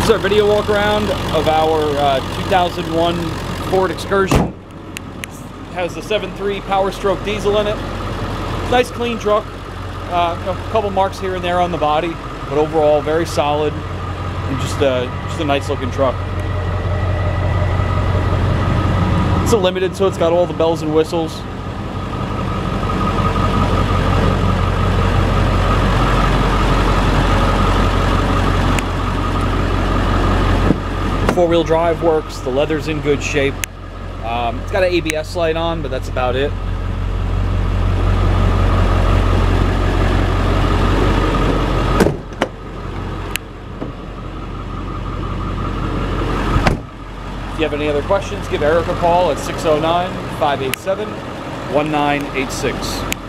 This is our video walk around of our uh, 2001 Ford Excursion. Has the 7.3 Power Stroke diesel in it. Nice clean truck. Uh, a couple marks here and there on the body, but overall very solid and just a, just a nice looking truck. It's a limited, so it's got all the bells and whistles. Four-wheel drive works, the leather's in good shape. Um, it's got an ABS light on, but that's about it. If you have any other questions, give Eric a call at 609 587 1986.